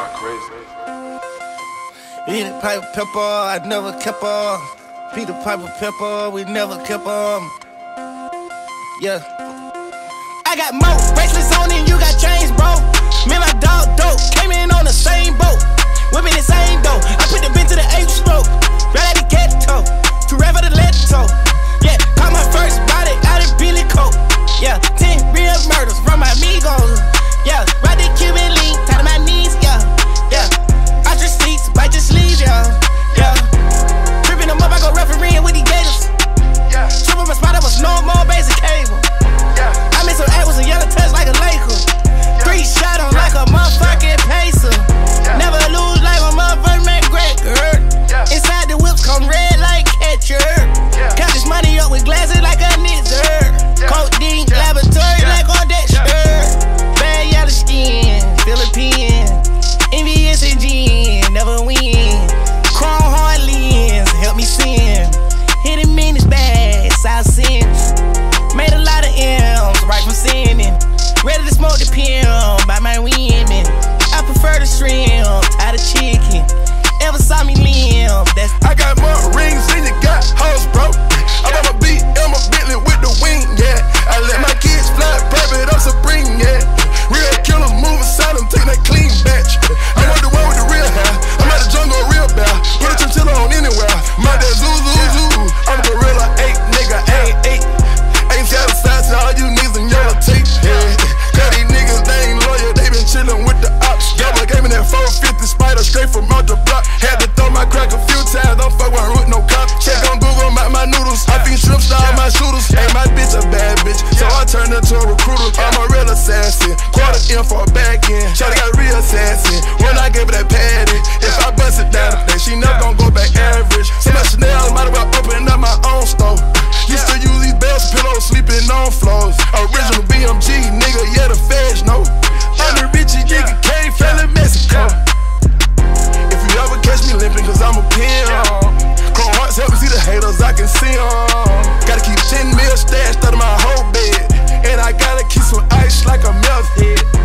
Am crazy? Eat a pipe of pepper, I never kept on. Peter Piper Pepper, we never kept on. Yeah. I got more bracelets on and you got chains, bro. Me and my dog Out the block. Had to throw my crack a few times. Don't fuck with root, no cop. Check on Google my, my noodles. I think shrimp to all my shooters. Ain't my bitch a bad bitch. So I turned into a recruiter. I'm a real assassin. Quarter in for cause I can see them. Gotta keep 10 mil stashed under my whole bed. And I gotta keep some ice like a meth head.